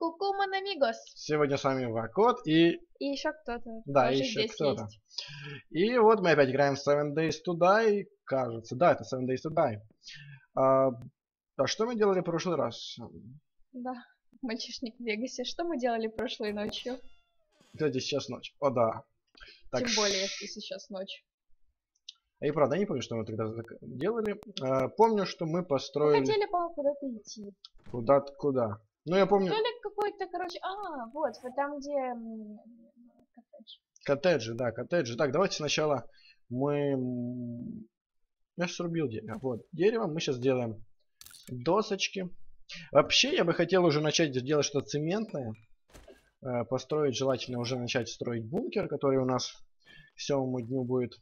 Куку Монамигос. Сегодня с вами Вакот и... И еще кто-то. Да, тоже еще кто-то. И вот мы опять играем в Seven Days to Die, кажется. Да, это Seven Days to Die. А, а что мы делали в прошлый раз? Да. Мальчишник в Вегасе. Что мы делали прошлой ночью? Кстати, сейчас ночь. О, да. Так, Тем более, если сейчас ночь. А и правда, я не помню, что мы тогда делали. А, помню, что мы Мы построили... хотели, по-моему, куда-то идти. Куда-то куда. Ну, я помню, То ли какой-то, короче... А, вот, вот там, где... коттедж. коттеджи, да, коттеджи. Так, давайте сначала мы... Я ж срубил дерево. Вот, дерево мы сейчас делаем досочки. Вообще, я бы хотел уже начать делать что-то цементное. Э, Построить, желательно уже начать строить бункер, который у нас к седьмому дню будет.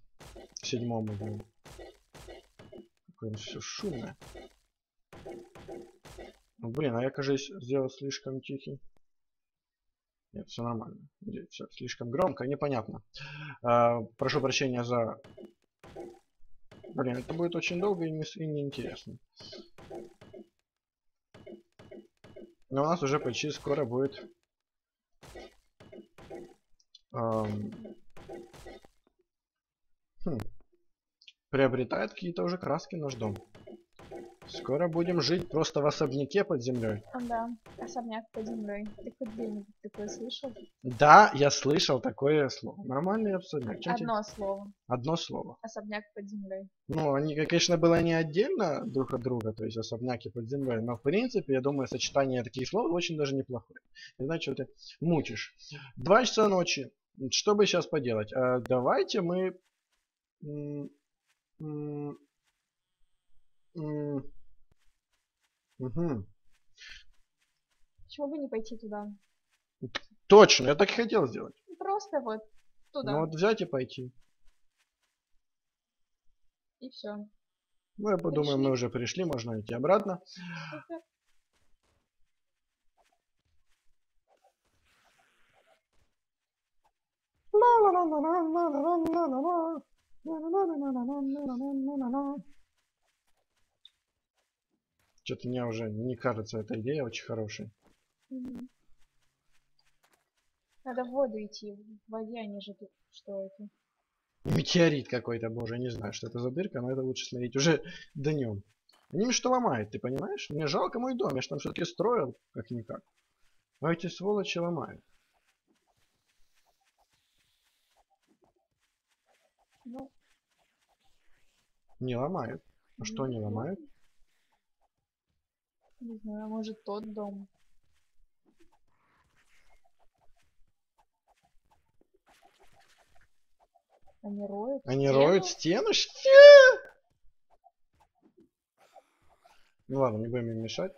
К седьмому дню. Какое все шумное. Ну, блин, а я, кажется, сделал слишком тихий. Нет, все нормально. Все слишком громко, непонятно. А, прошу прощения за... Блин, это будет очень долго и, не, и неинтересно. Но у нас уже почти скоро будет... ам, хм, приобретает какие-то уже краски наш дом. Скоро будем жить просто в особняке под землей. Да, особняк под землей. Ты хоть где-нибудь такое слышал? Да, я слышал такое слово. Нормальный особняк. Тебе- Одно слово. Одно слово. Особняк под землей. Ну, они, конечно, было не отдельно друг от друга, то есть особняки под землей, но в принципе, я думаю, сочетание таких слов очень даже неплохое. Не знаю, что ты мучишь. Два часа ночи. Что бы сейчас поделать? А, давайте мы... мгм. Почему бы не пойти туда? Точно, я так и хотел сделать. Просто вот туда. Ну вот взять и пойти. И все. Ну, я подумаю, мы Пришли. уже пришли, можно идти обратно. Что-то мне уже не кажется эта идея очень хорошей. Надо в воду идти. В воде они же тут. Что это? Метеорит какой-то, боже, не знаю, что это за дырка, но это лучше смотреть уже днем. Они мне что ломают, ты понимаешь? Мне жалко мой дом, я же там все-таки строил, как-никак. А эти сволочи ломают. Ну, Не ломают. А что Ну, ломают? Не знаю, может тот дом. Они роют. Они стену? роют стену? Что? Ну ладно, не будем им мешать.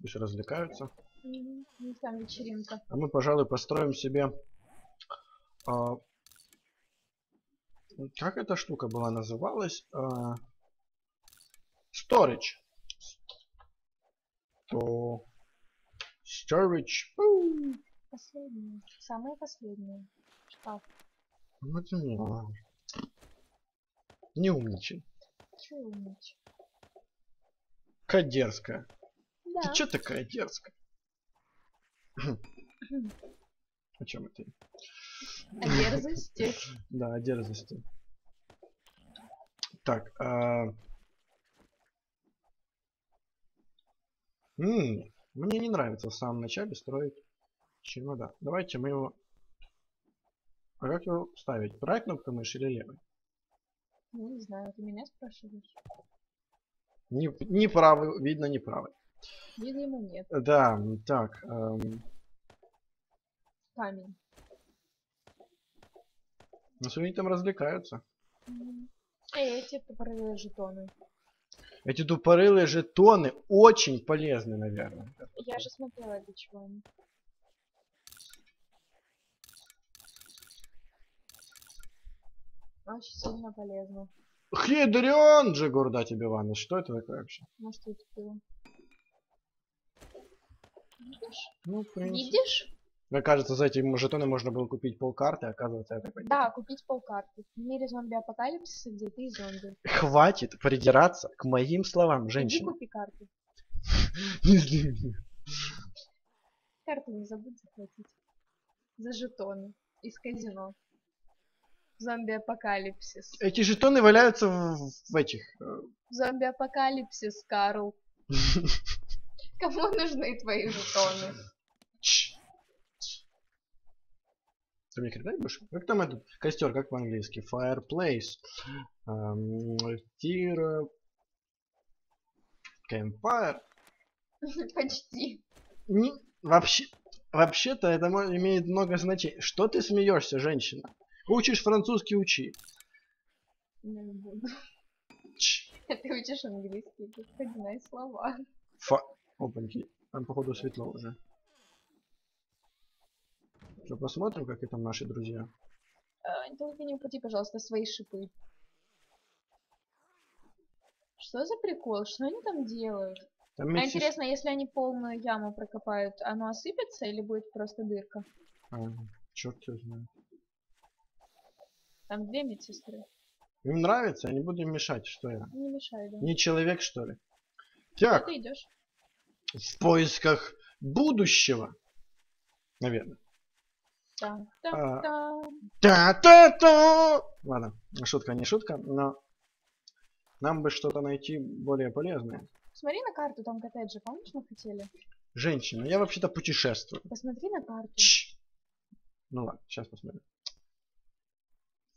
Пусть развлекаются. Них там вечеринка. А мы, пожалуй, построим себе... а, как эта штука была называлась? А, storage. То... Storage. Последние. Самые последние. Шкаф. Ну, это не важно. Не умничай. Чего умничать? Какая дерзкая. Да. Ты чё такая дерзкая? О чем это? А дерзости? Да, о дерзости. Так, м, мне не нравится в самом начале строить чемодан. Давайте мы его... А как его ставить? Правой кнопкой мыши или левой? Ну, не знаю, ты меня спрашиваешь? Не, не правый, видно не правый. Видимо, нет. Да, так. эм, Камень. ну, они там развлекаются? Мгм. Эй, эти жетоны. Эти тупорылые жетоны очень полезны, наверное. Я же смотрела, для чего они. Очень сильно полезно. Хидрен же, Гурда тебе, Иванович. Что это такое вообще? Может, я. Видишь? Ну, в принципе. Видишь? Мне кажется, за эти жетоны можно было купить полкарты, оказывается, это понимаю. Да, купить полкарты. В мире зомби-апокалипсиса, где ты зомби. Хватит придираться к моим словам, Иди женщина. купи карты. Не сдвинь меня. Карту не забудь захватить. За жетоны. Из казино. Зомби-апокалипсис. Эти жетоны валяются в, в этих... э, Зомби-апокалипсис, Карл. Кому нужны твои жетоны? Чш. Ты мне кричать будешь? Как там этот костер, как по-английски? Fireplace. Эм, Тир... Campfire. Почти. Не, вообще, вообще-то это имеет много значений. Что ты смеешься, женщина? Учишь французский, учи. Не буду. Чш. Ты учишь английский, тут слова. Фа... Опаньки. Там, походу, светло уже. Что, посмотрим, как и там наши друзья? А, Только не упади, пожалуйста, свои шипы. Что за прикол? Что они там делают? Там А интересно, если они полную яму прокопают, оно осыпется или будет просто дырка? А, черт его знает. Там две медсестры. Им нравится, я не буду им мешать, что я. Не мешай, да. Не человек, что ли? Куда Так, ты идешь? в поисках будущего. Наверное. Так, А. так, так. Та-та-та! Ладно, шутка не шутка, но нам бы что-то найти более полезное. Смотри на карту, там коттеджи, помнишь, мы хотели? Женщина, я вообще-то путешествую. Посмотри на карту. Чш. Ну ладно, сейчас посмотрим.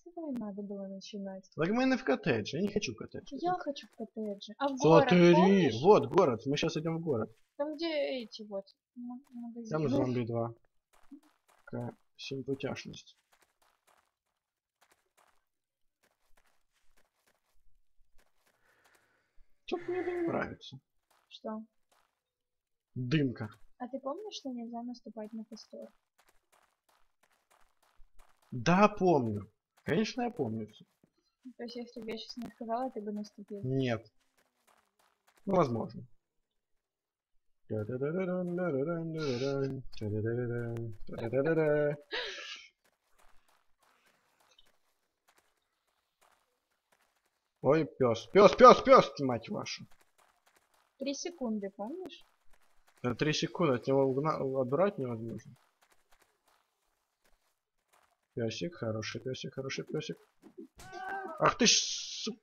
С этого и надо было начинать. Не в коттедже, я не хочу коттедж. Я хочу в коттедже. А в город, Смотри, помнишь? вот город, мы сейчас идем в город. Там, где эти вот магазины. Там зомби 2. Симпатяшность. Что-то мне это не нравится. Что? Дымка. А ты помнишь, что нельзя наступать на костер? Да, помню. Конечно, я помню всё. То есть, если бы я сейчас не сказала, ты бы наступил. Нет. Ну, возможно. Ой, пес, пес, пес, пес, мать вашу. Три секунды, помнишь? За три секунды от него угна- отбрать невозможно. Песик, хороший песик, хороший песик. Ах ты ж, су-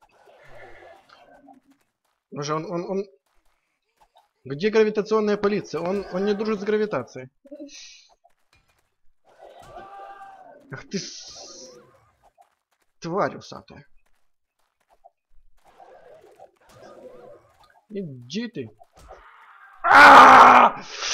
Уже он, он, он... Где гравитационная полиция? Он, он не дружит с гравитацией. Ах ты... с- Тварь усатая. Иди ты. А! Все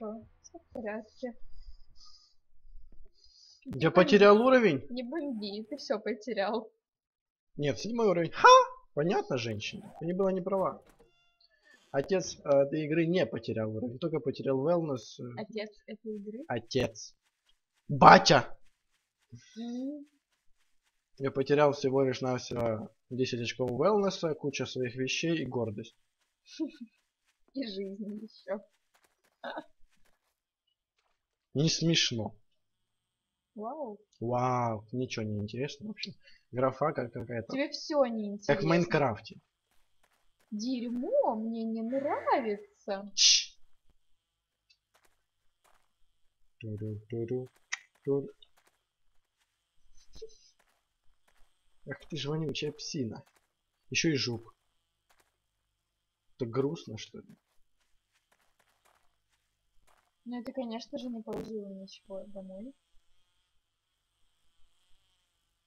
хорошо, все в порядке. Я потерял уровень? Не бомби, ты все потерял. Нет, седьмой уровень. Ха! Понятно, женщина. Ты не была не права. Отец э, этой игры не потерял уровень, только потерял wellness. э, Отец этой игры. Отец. Батя! М, Я потерял всего лишь навсего 10 очков wellness, куча своих вещей и гордость. И жизнь еще. Не смешно. Вау. Вау, ничего не интересно вообще. Графа как какая-то. Тебе все неинтересно. Как в Майнкрафте. Дерьмо мне не нравится. Чш. Ту-ду-ду-ду, ту. Ах ты ж вонючая псина. Еще и жук. Это грустно, что ли? Ну это, конечно же, не положила ничего домой.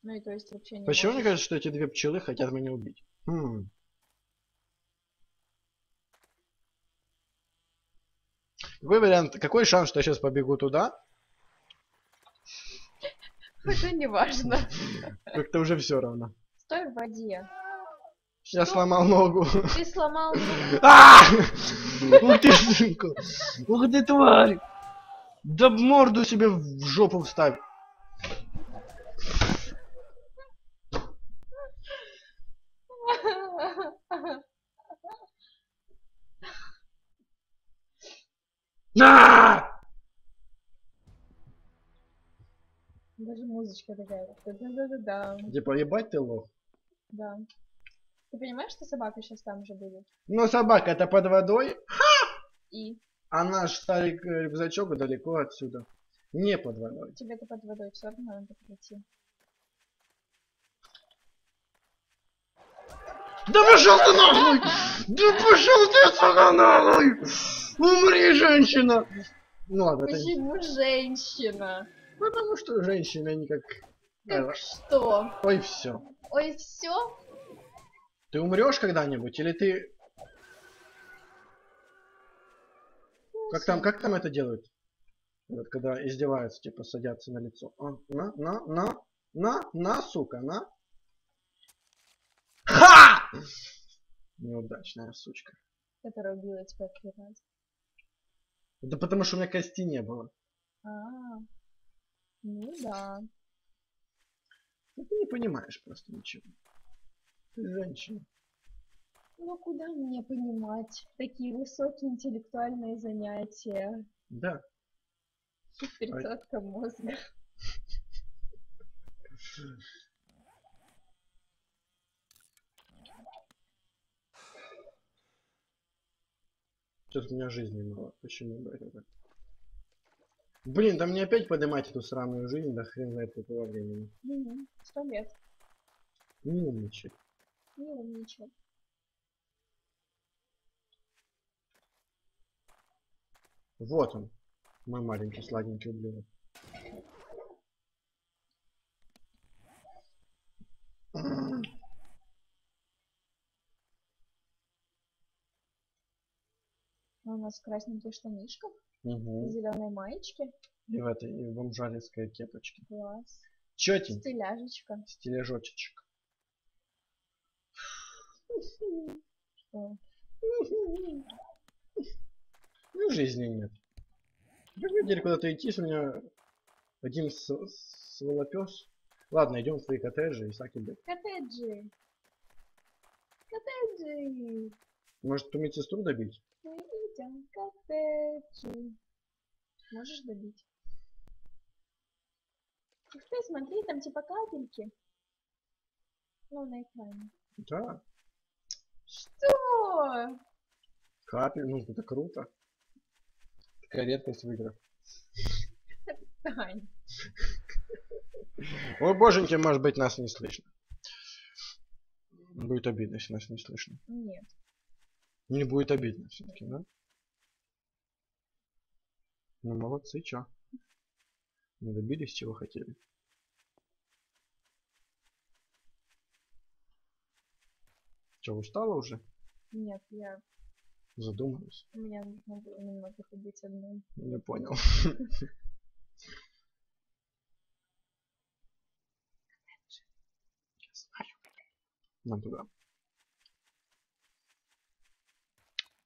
Ну и то есть вообще не Почему мне можешь. кажется, что эти две пчелы хотят меня убить? Хм. Какой вариант, какой шанс, что я сейчас побегу туда? Это не важно. Как-то уже все равно. Стой в воде. Я Что? сломал ногу. Ты сломал ногу. А! Ух ты, сука! Ух ты, тварь! Да морду себе в жопу вставь. А! Даже музычка такая. Да-да-да-да. Типа, ебать ты лох. Да. Ты понимаешь, что собака сейчас там же будет? Но собака это под водой, И а наш старый э, рюкзачок далеко отсюда. Не под водой. тебе-то под водой все равно надо пройти. Да пошел ты нахуй! Да пошел ты, сука, нахуй! Умри, женщина! Ну ладно, это не... Почему женщина? Потому что женщины, они как... Как что? Ой, все. Ой, все? Ты умрешь когда-нибудь? Или ты... Как там, как там это делают? Вот когда издеваются, типа садятся на лицо. А, на, на, на, на, на, сука, на. Ха! Неудачная сучка. Которая убила тебя первый раз. Это потому что у меня кости не было. А, ну да. Ну, ты не понимаешь просто ничего. Ты женщина. Ну куда мне понимать такие высокие интеллектуальные занятия? Да. Пересадка мозга. Что-то у меня жизни мало. Почему это так? Блин, да мне опять поднимать эту сраную жизнь, да хрен знает какого времени. Сто лет. Не умничай. Не умничай. Вот он. Мой маленький сладенький ублюдок. А У нас в красненьких штанишках, Угу. зеленой маечке. И в этой, и в бомжарской кепочке. Класс. Чётенько. Стиляжечка. Стилежочек. Что? Ну, жизни нет. Какой теперь куда-то идти, у меня один сволопёс. Ладно, идем в твои коттеджи и саки блядь. Коттеджи. Коттеджи. Может, ту медсестру добить? Мы идем в коттеджи. Можешь добить? Ух ты, смотри, там типа капельки. Ну, на экране. Да. Что? Капель, ну это круто. Такая редкость в играх. Тань. Ой, боженьки, может быть, нас не слышно. Будет обидно, если нас не слышно. Нет. Не будет обидно все-таки, да? Ну, молодцы, чё? Не добились, чего хотели. Чё, устала уже? Нет, я... Задумалась? Меня нужно было немного побыть одной. Понял. Я знаю. Нам туда.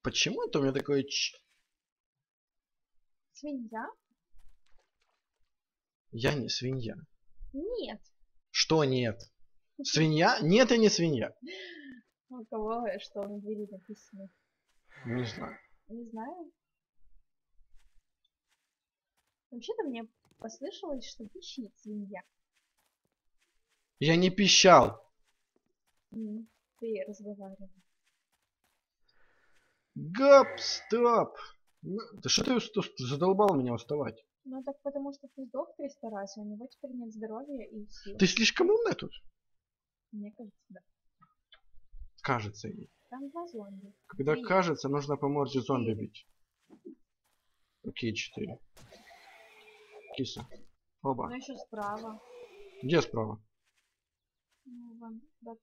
Почему это у меня такое ч... Свинья? Я не свинья. Нет. Что нет? Свинья? Нет, я не свинья. У кого что на двери написано? Не знаю. Не знаю. Вообще-то мне послышалось, что пищит свинья. Я не пищал. Ты разговаривал. Гоп, стоп. Ну, Да что ты задолбал меня уставать? Ну так потому что ты сдох 300 раз, у него теперь нет здоровья и сил. Ты слишком умная тут? Мне кажется, да. Кажется ей. Там два зомби. Когда Три. кажется, нужно по морде зомби бить. Окей, четыре. Киса. Оба. Ну еще справа. Где справа? Ну, вон, да.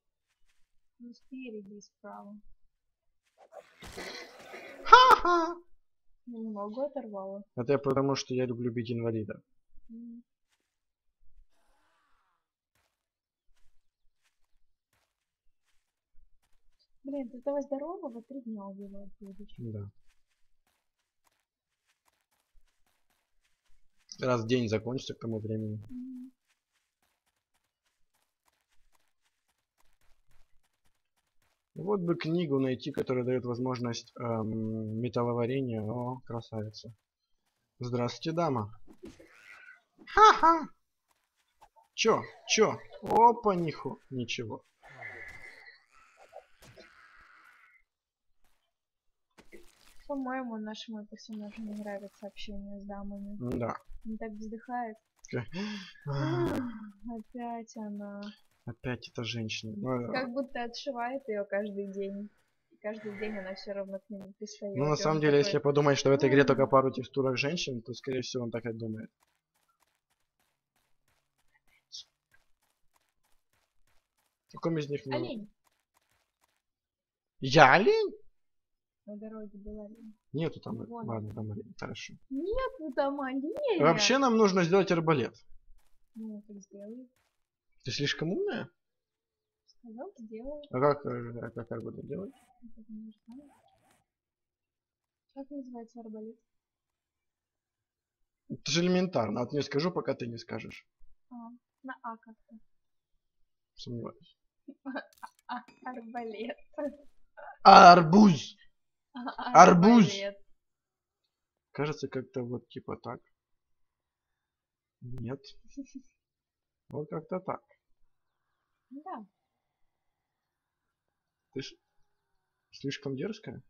Ну, спереди и справа. Ха-ха! Ну, ногу оторвала. Это я потому, что я люблю бить инвалида. М. Блин, ты этого здорового три дня убивать будешь. Да. Раз день закончится к тому времени. Вот бы книгу найти, которая дает возможность эм, металловарения. О, красавица. Здравствуйте, дама. Ха-ха. Чё? Чё? Опа, ниху. Ничего. По-моему, нашему персонажу не нравится общение с дамами. Да. Он так вздыхает. Опять она. Опять эта женщина. Как будто отшивает ее каждый день. И каждый день она все равно к нему пристает. Ну, на самом деле, если такой, подумать, что в этой игре «М, только пару текстурок женщин, то, скорее всего, он так и думает. В каком из них? Олень. Я олень? На дороге был олень. Нету там. Вон. Ладно, там олень. Хорошо. Нет, ну там олень. Вообще нам нужно сделать арбалет. Ну, так сделай. Ты слишком умная? Сказал, сделай. А как, э, как арбалет делать? Это. Как называется арбалет? Это же элементарно. Вот не скажу, пока ты не скажешь. А, на А как-то. Сомневаюсь. А, арбалет. Арбуз! Арбуз. Арбалет. Кажется, как-то вот типа так. Нет. Вот как-то так. Да. Ты ж слишком дерзкая?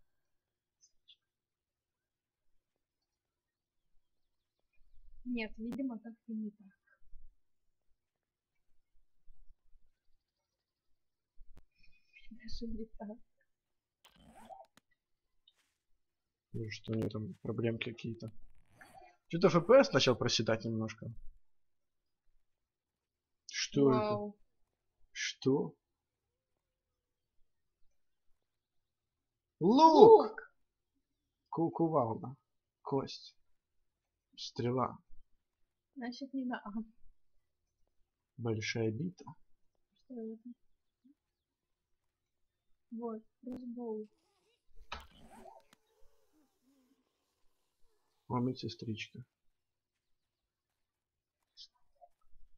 Нет, видимо, как-то не так. Даже не так. Ну, что у нее там проблемки какие-то. Что-то FPS начал проседать немножко. Что это? Вау. Что? Лук! Лук! Ку- Кувалда. Кость. Стрела. Значит, не на А. Большая бита. Что это? Вот, кроссбоу. О, медсестричка.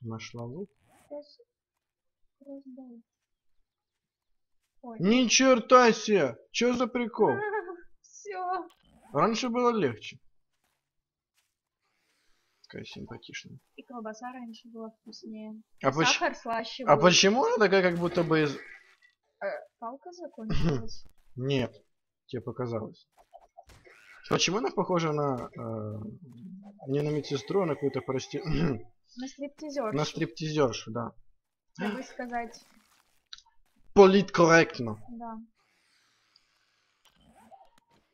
Нашла лук. Ой. Ни черта себе! Чё за прикол? Все. Раньше было легче. Такая симпатичная. И колбаса раньше была вкуснее. А, поч- Сахар слаще а был. почему она такая как будто бы из... Палка закончилась. Нет, тебе показалось. Почему она похожа на... э, не на медсестру, а на какую-то, прости... На стриптизер. на стриптизершу, да. Чтобы сказать, Политкорректно. да.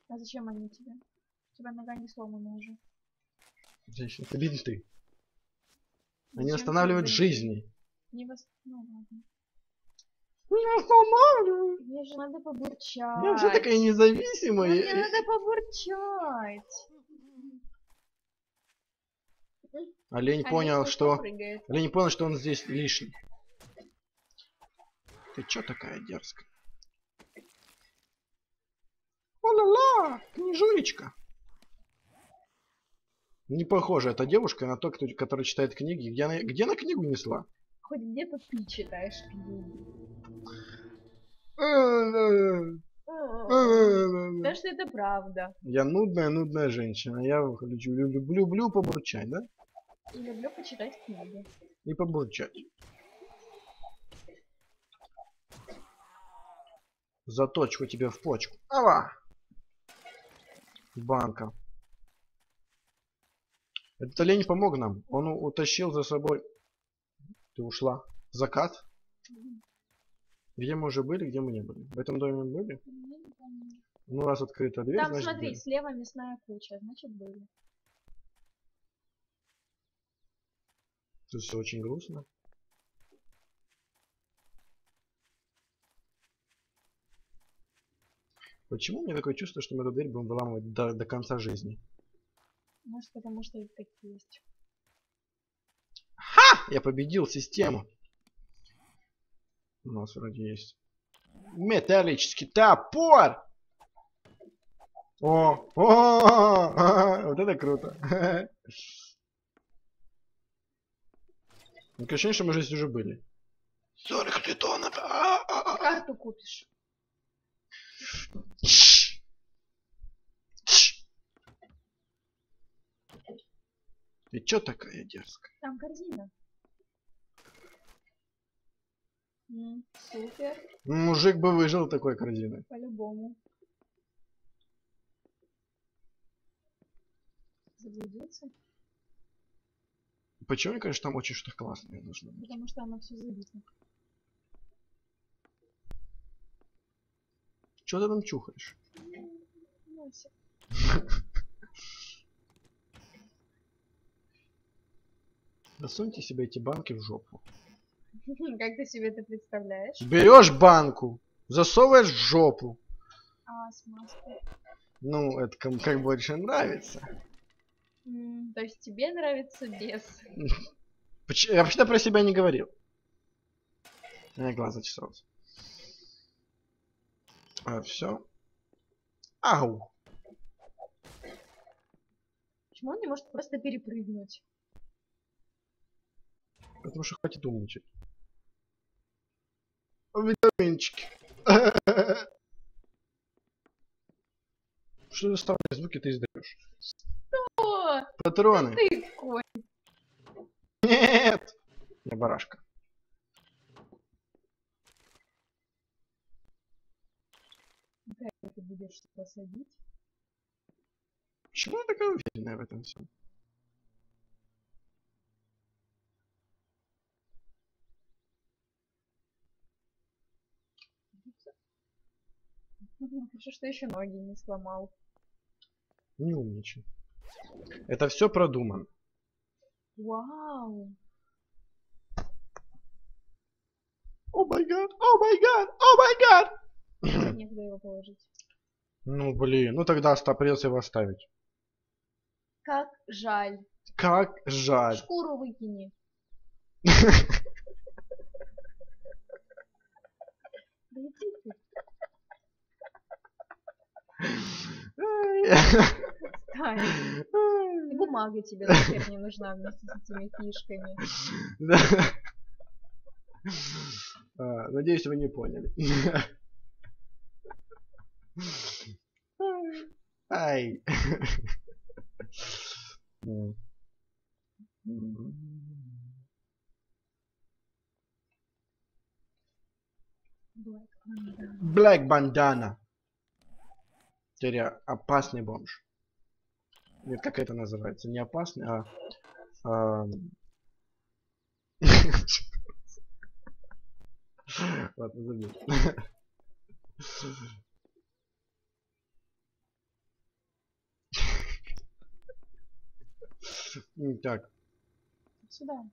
А зачем они тебе? У тебя нога не сломана уже. Женщина, это бинты. Они тебе жизни. Не вос... Ну ладно. Не восстанавливают. Мне же надо побурчать. Я уже такая Ну, независимая. Мне надо побурчать. Олень А понял, что... Олень понял, что он здесь лишний. Ты чё такая дерзкая? О-ла-ла, книжулечка. Не похожа эта девушка на то, кто, которая читает книги. Где она, где она книгу несла? Хоть где-то ты читаешь книги. Потому что это правда. Я нудная, нудная женщина. Я люблю, люблю, люблю побурчать, да? И люблю почитать книги. И побурчать. Заточку тебе в почку. Ава! Банка. Этот олень помог нам. Он утащил за собой... Ты ушла. Закат. Где мы уже были, где мы не были? В этом доме были? Ну, раз открыта дверь, Там, значит смотри, были. слева мясная куча, значит были. Тут все очень грустно. Почему у меня такое чувство, что мы эту дверь будем выламывать до, до конца жизни? Может, потому что и так есть. Я победил систему. У нас вроде есть. Металлический топор! О, о, вот это круто. Такое ощущение, что мы же здесь уже были. 40 литонов. А, а, а. Карту купишь. Ты чё такая дерзкая? Там корзина. Супер, Мужик бы выжил такой корзиной. по-любому. Заблудился? Почему мне кажется, там очень что-то классное быть? Потому что оно все забито. Чё ты там чухаешь? Ну, всё. Засуньте себе эти банки в жопу. Как ты себе это представляешь? Берешь банку, засовываешь в жопу. А, с маской. Ну, это кому как больше нравится. То есть тебе нравится без? Я вообще-то про себя не говорил. У меня глаз зачесался. А, все. Ау. Почему он не может просто перепрыгнуть? Потому что хватит умничать. Витаминчики. Что за странные звуки ты издаешь? О, Патроны. ты конь. Нет! Я барашка. Как ты будешь что-то садить? Почему я такая уверенная в этом всем? Хорошо, что еще ноги не сломал. Не умничай. Это все продумано. Вау. О май гад, о май гад, о май гад! Некуда его положить. Ну блин, ну тогда придется его оставить. Как жаль. Как жаль. Шкуру выкини. Да иди ты. И бумага тебе нахер не нужна вместе с этими фишками. Да. А, Надеюсь, вы не поняли. Ай. Black Panda. Black Bandana. Теперь опасный бомж. Нет, как это называется? Не опасный, а... а, Ладно, забей. Так, Сюда.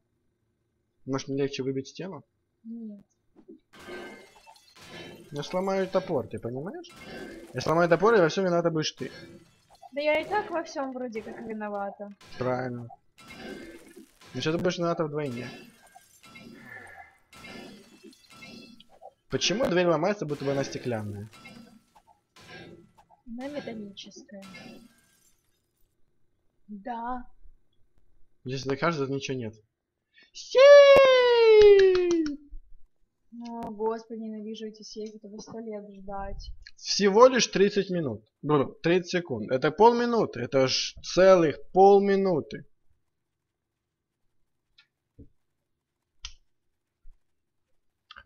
может мне легче выбить стену? Нет. Я сломаю топор, ты понимаешь? Я сломаю топор, и во всем виновата будешь ты. Да я и так во всем вроде как виновата. Правильно. Ну что ты будешь виновата вдвойне? Почему дверь ломается, будто бы она стеклянная? Она металлическая. Да. Если так кажется, ничего нет. О, господи, ненавижу эти сейфы, это сто лет ждать. Всего лишь 30 минут. Бру, 30 секунд. Это полминуты. Это ж целых полминуты.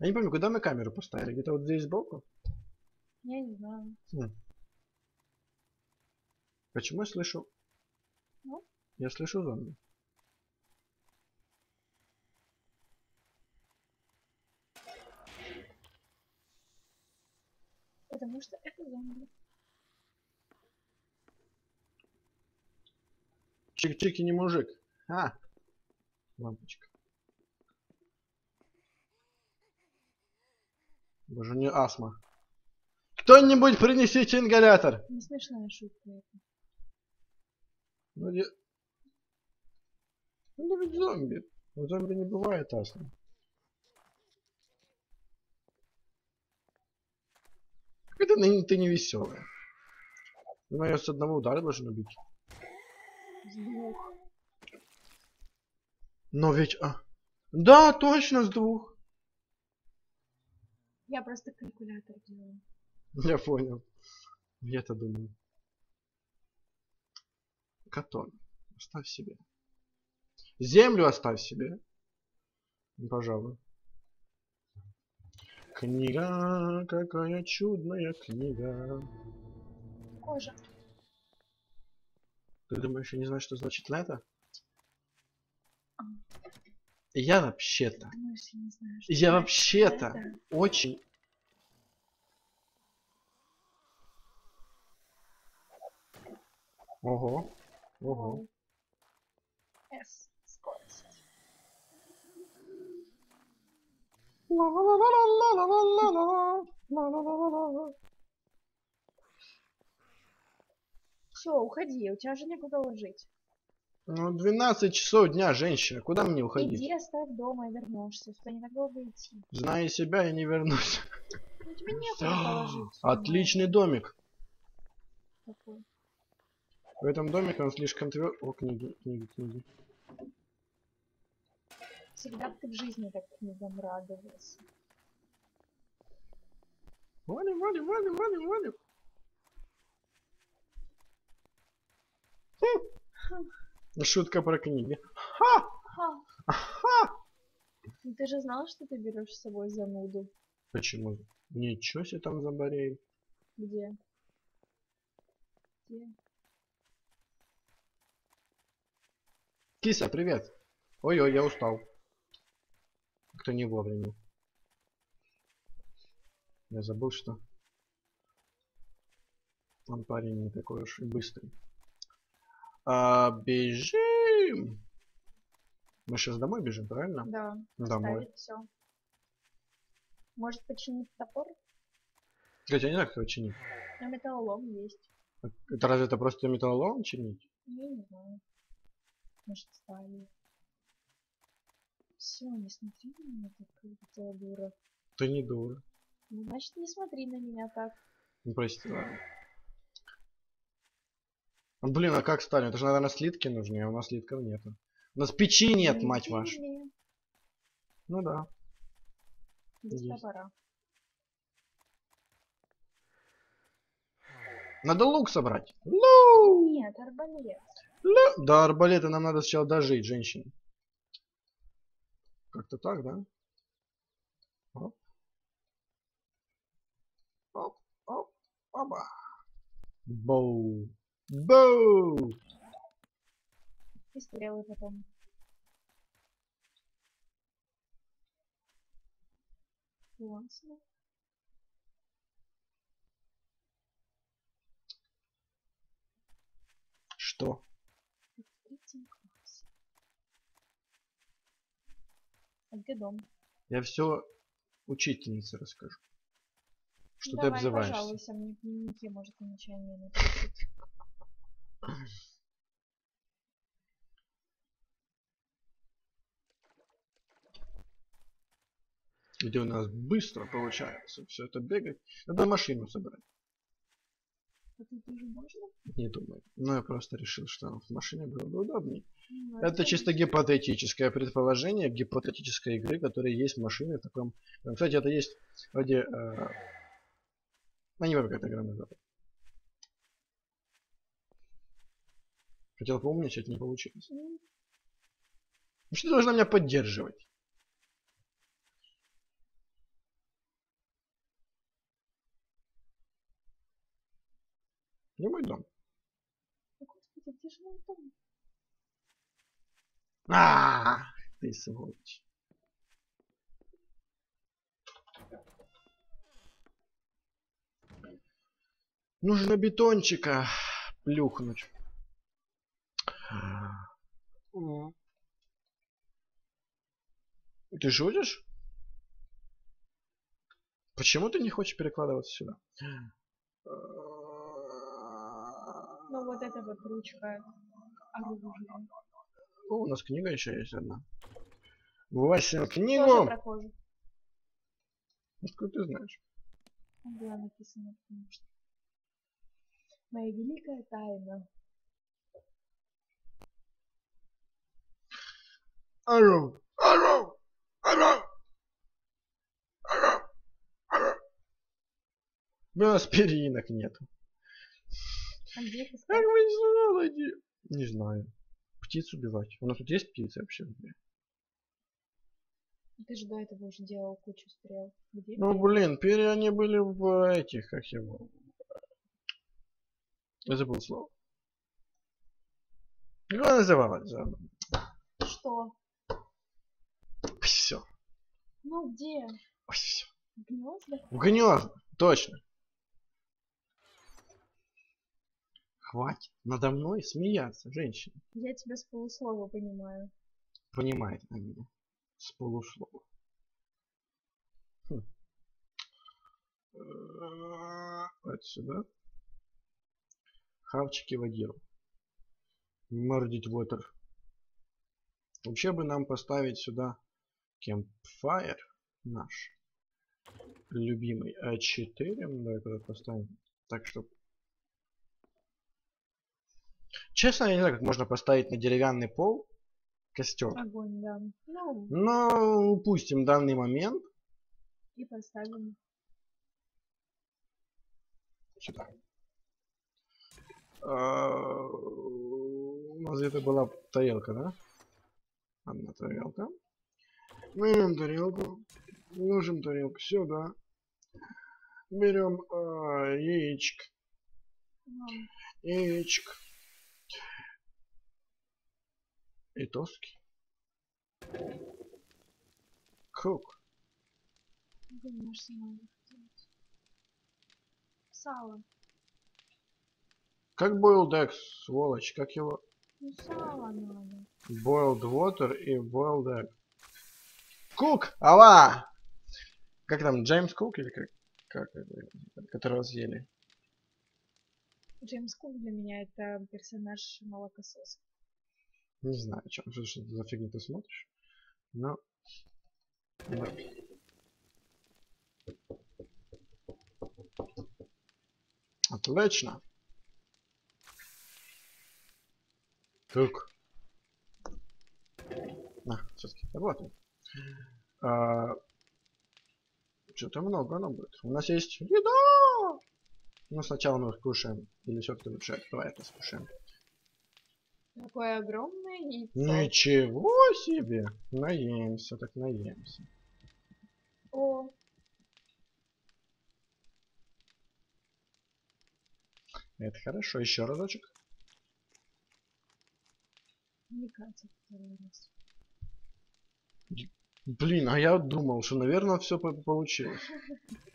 Я не помню, куда мы камеру поставили? Где-то вот здесь сбоку? Я не знаю. Почему я слышу? Ну? Я слышу зомби. Потому что это зомби. Чик-чики не мужик. А. Лампочка. Боже, у нее астма. Кто-нибудь принесите ингалятор. Не смешная шутка это. Ну, я... Ну, ведь зомби. У зомби не бывает астмы. Это ты не веселая. Думаю, с одного удара должен убить. С двух. Но ведь... А... Да, точно, с двух. Я просто калькулятор делаю. Я понял. Я-то думаю. Катон. Оставь себе. Землю оставь себе. Ну, Пожалуй. Книга, какая чудная книга. Кожа. Ты думаешь, я не знаю, что значит лето? А. Я вообще-то, я вообще-то очень... Ого, ого. С. Скорость. Все, уходи, у тебя же некуда ложить. Ну, 12 часов дня, женщина. Куда мне уходить? Иди, оставь дома и вернешься. Сюда не так долго идти. Зная себя, я не вернусь. Ну, тебе некуда положить. Отличный домик. Такой. В этом домике он слишком тверд. О, книги, книги, книги. Всегда ты в жизни так книгам радовался. Валим, валим, валим, валим, валим. Шутка про книги. Ха! Ха. Ха! Ну ты же знал, что ты берешь с собой зануду. Почему? Ничего себе там за барей. Где? Где? Киса, привет. Ой-ой, я устал. Кто не вовремя. Я забыл, что он парень не такой уж и быстрый. А, бежим! Мы сейчас домой бежим, правильно? Да. Домой. все. Может починить топор? Кстати, я не знаю, как его чинить. На металлолом есть. Это разве это просто металлолом чинить? Я не знаю. Может стали. Все, не смотри на меня так, как будто дура. Ты не дура. Ну, значит, не смотри на меня так. Ну, прости. Ну, Блин, а как станем? Это же, наверное, слитки нужны, а у нас слитков нету. У нас печи нет, Ну, мать вашу. Ну да. Без Есть. Надо лук собрать. Лук! Нет, арбалет. Лу- Да, арбалеты нам надо сначала дожить, женщины. Как-то так, да? Оп. Оп, оп, оба. Боу. Боу. И стрелы потом. Что? А где дом? Я все учительнице расскажу. Что ты Давай, обзываешься. пожалуйста, мне в дневнике может замечание написать. Где у нас быстро получается все это бегать. Надо машину собрать. А можно? Не думаю. Но я просто решил, что в машине было бы удобнее. Ну, Это чисто гипотетическое предположение гипотетической игры, которая есть в машине в таком... э, Кстати, это есть вроде... э, Ну, не помню, как эта игра называется. Хотел поумничать, не получилось. Ну, Ну что ты должна меня поддерживать? Не мой дом. Господи, где же мой дом? А, ты сволочь. Нужно бетончика плюхнуть. Ты шутишь? Почему ты не хочешь перекладываться сюда? Ну вот это вот ручка оружия. О, у нас книга еще есть одна. Тоже книгу! Откуда ты знаешь? Там было написано, потому что. Моя великая тайна. Ару! Ару! Ару! Ару! Ару! У нас перинок нету. А где искать? вы сделали? Не знаю. птиц убивать. У нас тут есть птицы вообще? Ты же до этого уже делал кучу стрел. Где Ну блин, перья они были в этих, как его. Я забыл слово. Как она называлась? Что? Все. Ну где? Все. Гнезда? В гнезд. Точно. Хватит надо мной смеяться, женщина. Я тебя с полуслова понимаю. Понимает она меня. С полуслова. Хм. Э, Вот сюда. Хавчики водил. Мордить water. Вообще бы нам поставить сюда Campfire наш. Любимый А4. Давай куда поставим. Так что. Честно, я не знаю, как можно поставить на деревянный пол костер. Огонь, да. Ну, Но упустим данный момент. и поставим. Сюда. А, У нас где-то была тарелка, да? Одна тарелка. Берем тарелку. Ложим тарелку сюда. Берем а, яичко. Ну, И. Кук. конечно, надо сделать. Сало. Как boiled egg, сволочь, как его? Ну, сало надо. Boiled water и boiled egg. Кук! Ала! Как там, Джеймс Кук или как? Как это? Которого съели? Джеймс Кук для меня это персонаж молокососа. Не знаю, чем, что, что за фигню ты смотришь. Но... Отлично. Кук. На, все-таки работает. А, Что-то много оно будет. У нас есть еда! Ну, сначала мы их кушаем. Или все-таки лучше? Давай это скушаем. Такое огромное яйцо. Ничего себе! Наемся, так наемся. О, Это хорошо. Еще разочек. не катит второй раз. Блин, а я думал, что, наверное, все получилось.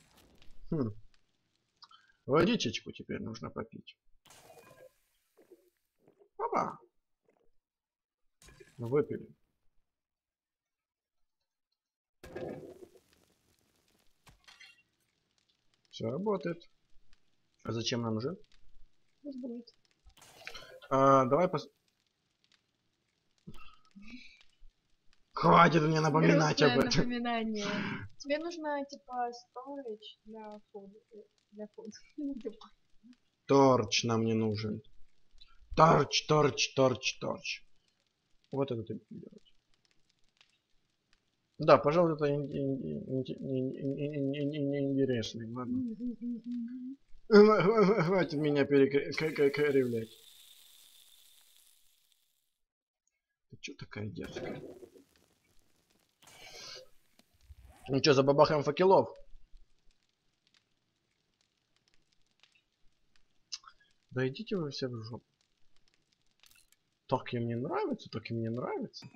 Хм. Водичечку теперь нужно попить. Опа. Выпили. Все работает. А зачем нам уже? А, давай пос... Хватит мне напоминать об Грустное этом. напоминание. Тебе нужно, типа, storage для food. э, Для. Типа, Торч нам не нужен. Торч, торч, торч, торч. Вот это ты делать. Да, пожалуй, это неинтересный. Ладно. Хватит меня перекривлять. Ты Что такая дерзкая? Ну чё, забабахаем факелов? Да идите вы все в жопу. Так им не нравится, так им не нравится.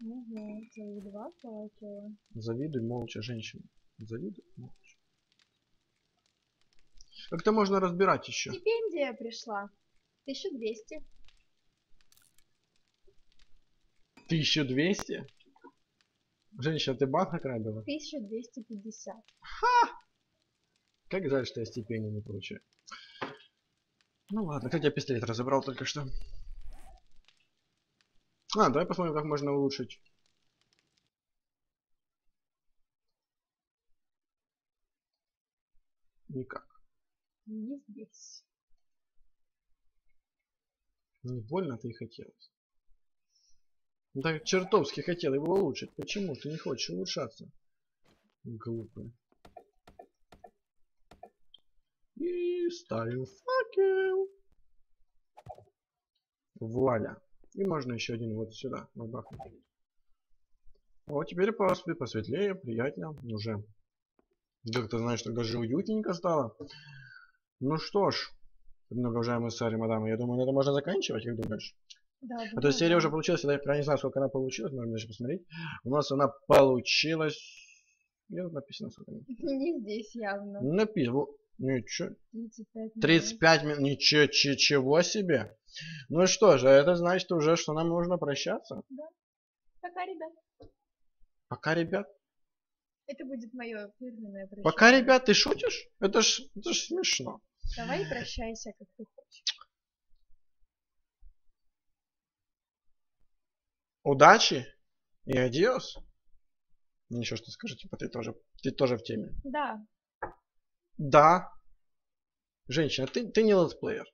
Ого, целых два факела. Завидуй молча, женщина. Завидуй молча. Как-то можно разбирать еще. Стипендия пришла. 1200. 1200? Женщина, ты банк ограбила? 1250. Как жаль, что я стипендию не получаю. Ну ладно, кстати, я пистолет разобрал только что. А, давай посмотрим, как можно улучшить. Никак. Не здесь. Не больно-то и хотелось. Так чертовски хотел его улучшить. Почему ты не хочешь улучшаться? Глупый. И ставим факел. Вуаля. И можно еще один вот сюда. Вот теперь посве- посветлее, приятнее уже. Как-то, знаешь, так даже уютненько стало. Ну что ж, многоуважаемые сари, мадамы, я думаю, на этом можно заканчивать, как думаешь? Да, А то есть серия уже получилась, я не знаю, сколько она получилась, можно даже посмотреть. У нас она получилась... Где тут написано сколько? она? Не здесь явно. Написано. Ничего. 35 минут. 35 минут. Ничего, че- чего себе. Ну что же, это значит уже, что нам нужно прощаться. Пока, ребят. Пока, ребят. Это будет мое фирменное прощание. Пока, ребят, ты шутишь? Это ж, это ж смешно. Давай прощайся, как ты хочешь. Удачи и адиос. Ничего, что скажешь, типа ты тоже, ты тоже в теме. Да. Да. Женщина, ты, ты не летсплеер.